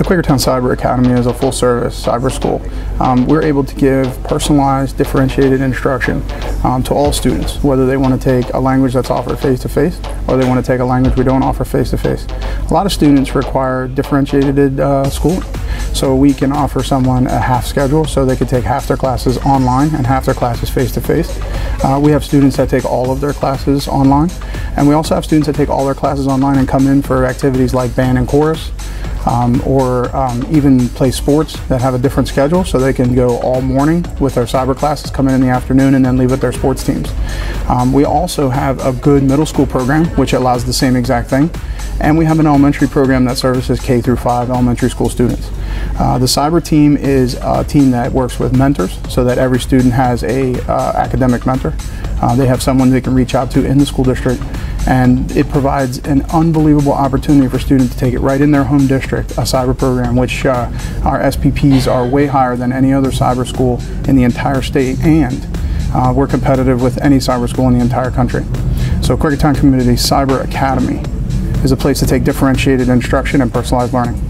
The Quakertown Cyber Academy is a full service cyber school. Um, we're able to give personalized, differentiated instruction um, to all students, whether they want to take a language that's offered face to face or they want to take a language we don't offer face to face. A lot of students require differentiated uh, schooling. So we can offer someone a half schedule so they can take half their classes online and half their classes face to face. Uh, we have students that take all of their classes online and we also have students that take all their classes online and come in for activities like band and chorus, um, or um, even play sports that have a different schedule so they can go all morning with their cyber classes, come in in the afternoon and then leave with their sports teams. Um, we also have a good middle school program which allows the same exact thing and we have an elementary program that services K through 5 elementary school students. Uh, the cyber team is a team that works with mentors so that every student has a uh, academic mentor. Uh, they have someone they can reach out to in the school district and it provides an unbelievable opportunity for students to take it right in their home district, a cyber program, which uh, our SPPs are way higher than any other cyber school in the entire state, and uh, we're competitive with any cyber school in the entire country. So Quakertown Community Cyber Academy is a place to take differentiated instruction and personalized learning.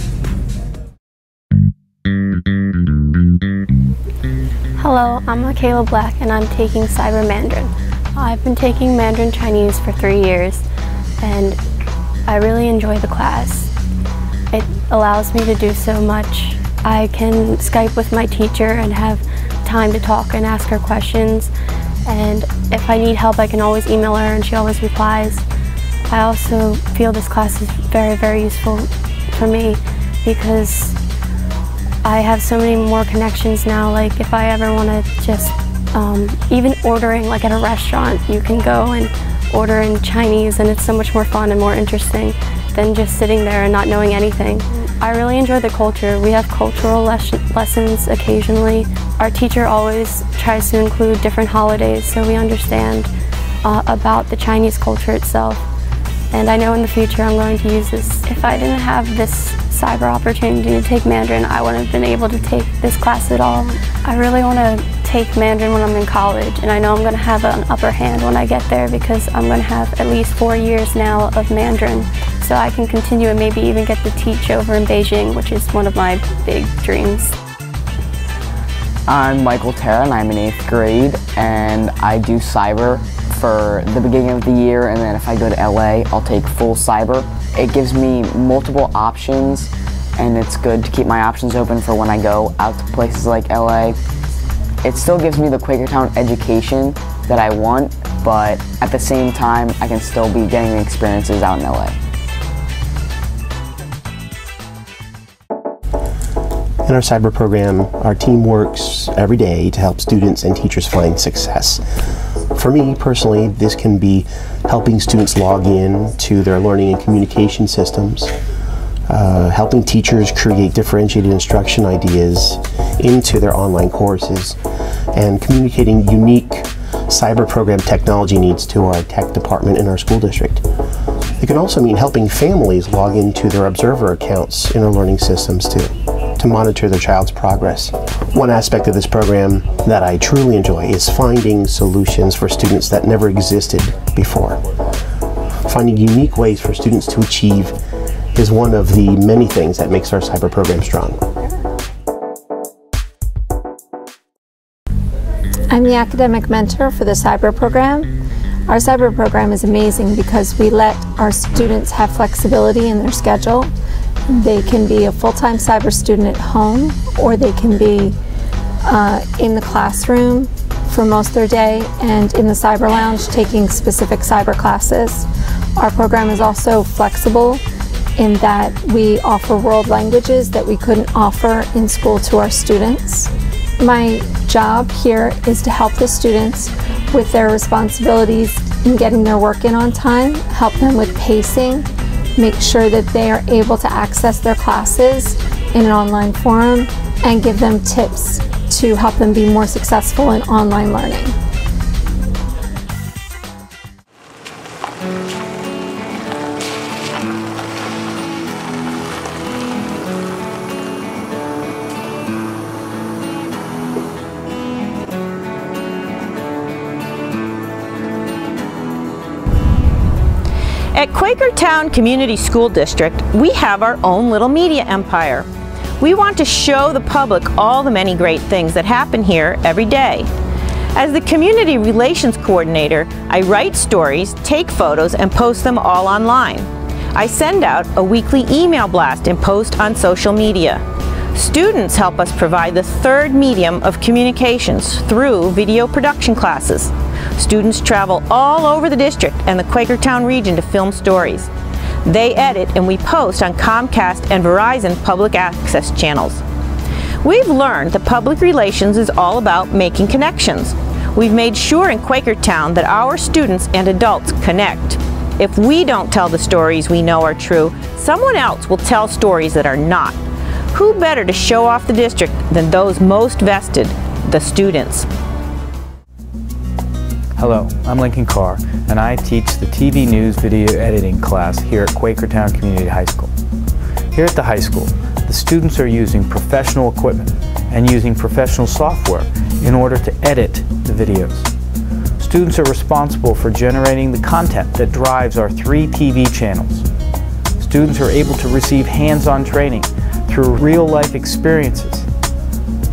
Hello, I'm Michaela Black and I'm taking Cyber Mandarin. I've been taking Mandarin Chinese for three years and I really enjoy the class. Allows me to do so much. I can Skype with my teacher and have time to talk and ask her questions and if I need help I can always email her and she always replies. I also feel this class is very, very useful for me because I have so many more connections now. Like if I ever want to just um, even ordering like at a restaurant, you can go and order in Chinese and it's so much more fun and more interesting than just sitting there and not knowing anything. I really enjoy the culture. We have cultural les lessons occasionally. Our teacher always tries to include different holidays so we understand uh, about the Chinese culture itself. And I know in the future I'm going to use this. If I didn't have this cyber opportunity to take Mandarin, I wouldn't have been able to take this class at all. I really want to take Mandarin when I'm in college and I know I'm going to have an upper hand when I get there because I'm going to have at least four years now of Mandarin so I can continue and maybe even get to teach over in Beijing which is one of my big dreams. I'm Michael Terra and I'm in 8th grade and I do cyber for the beginning of the year and then if I go to LA I'll take full cyber. It gives me multiple options and it's good to keep my options open for when I go out to places like LA it still gives me the Quakertown education that I want, but at the same time, I can still be getting experiences out in LA. In our cyber program, our team works every day to help students and teachers find success. For me personally, this can be helping students log in to their learning and communication systems, uh, helping teachers create differentiated instruction ideas into their online courses, and communicating unique cyber program technology needs to our tech department in our school district. It can also mean helping families log into their observer accounts in our learning systems too, to monitor their child's progress. One aspect of this program that I truly enjoy is finding solutions for students that never existed before. Finding unique ways for students to achieve is one of the many things that makes our cyber program strong. I'm the academic mentor for the cyber program. Our cyber program is amazing because we let our students have flexibility in their schedule. They can be a full-time cyber student at home or they can be uh, in the classroom for most of their day and in the cyber lounge taking specific cyber classes. Our program is also flexible in that we offer world languages that we couldn't offer in school to our students. My job here is to help the students with their responsibilities in getting their work in on time, help them with pacing, make sure that they are able to access their classes in an online forum, and give them tips to help them be more successful in online learning. Quakertown Community School District, we have our own little media empire. We want to show the public all the many great things that happen here every day. As the Community Relations Coordinator, I write stories, take photos, and post them all online. I send out a weekly email blast and post on social media. Students help us provide the third medium of communications through video production classes. Students travel all over the district and the Quakertown region to film stories. They edit and we post on Comcast and Verizon public access channels. We've learned that public relations is all about making connections. We've made sure in Quakertown that our students and adults connect. If we don't tell the stories we know are true, someone else will tell stories that are not. Who better to show off the district than those most vested, the students? Hello, I'm Lincoln Carr, and I teach the TV News Video Editing class here at Quakertown Community High School. Here at the high school, the students are using professional equipment and using professional software in order to edit the videos. Students are responsible for generating the content that drives our three TV channels. Students are able to receive hands-on training through real-life experiences,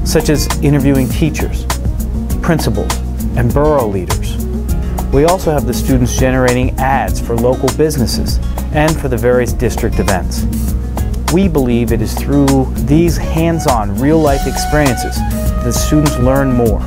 such as interviewing teachers, principals, and borough leaders. We also have the students generating ads for local businesses and for the various district events. We believe it is through these hands-on real-life experiences that students learn more